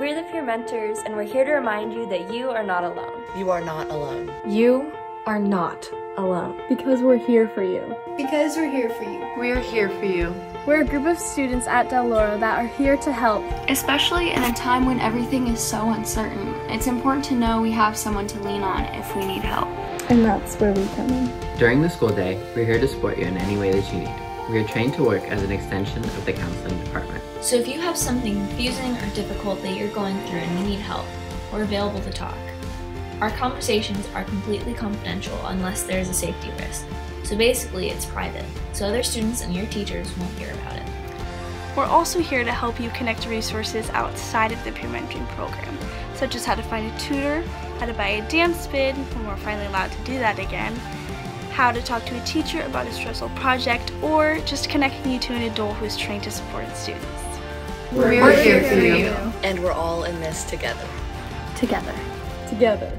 We're the peer mentors, and we're here to remind you that you are not alone. You are not alone. You are not alone. Because we're here for you. Because we're here for you. We're here for you. We're a group of students at Del Oro that are here to help. Especially in a time when everything is so uncertain, it's important to know we have someone to lean on if we need help. And that's where we come in. During the school day, we're here to support you in any way that you need. We are trained to work as an extension of the counseling department. So if you have something confusing or difficult that you're going through and you need help, we're available to talk. Our conversations are completely confidential unless there is a safety risk. So basically, it's private, so other students and your teachers won't hear about it. We're also here to help you connect resources outside of the peer mentoring program, such as how to find a tutor, how to buy a dance bid when we're finally allowed to do that again, how to talk to a teacher about a stressful project, or just connecting you to an adult who is trained to support students. We're, we're here for you. And we're all in this together. Together. Together.